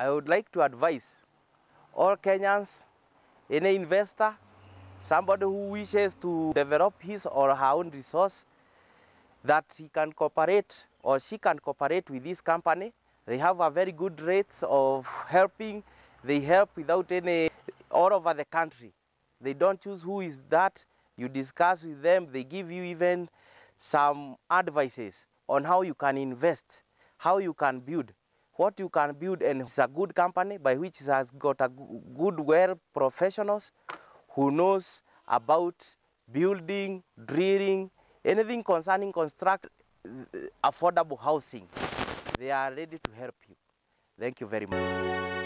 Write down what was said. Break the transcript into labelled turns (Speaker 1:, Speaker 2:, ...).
Speaker 1: I would like to advise all Kenyans, any investor, somebody who wishes to develop his or her own resource, that he can cooperate or she can cooperate with this company. They have a very good rates of helping. They help without any, all over the country. They don't choose who is that. You discuss with them. They give you even some advices on how you can invest, how you can build, what you can build, and it's a good company by which it has got a good, well professionals who knows about building, drilling, anything concerning construct uh, affordable housing. They are ready to help you. Thank you very much.